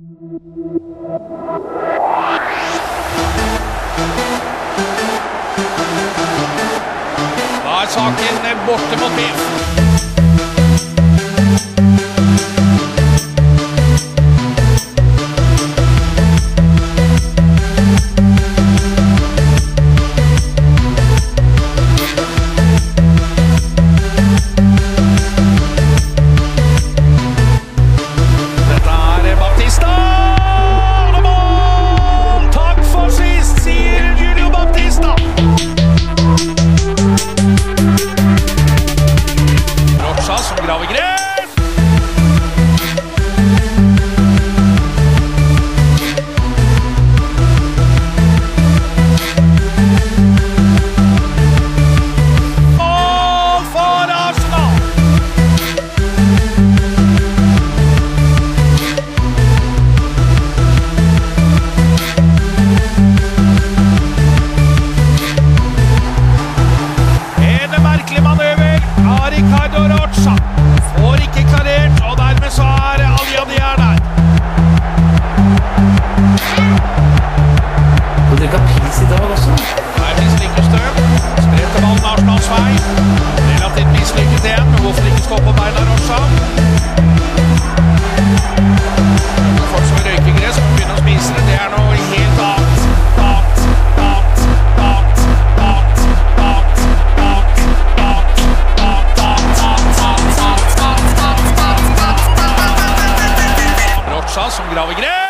Da er saken borte mot BIF. Olsson graver grep! I dag også? Folk som gress, er graver grep.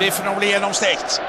blir for nå blir gjennomstekt.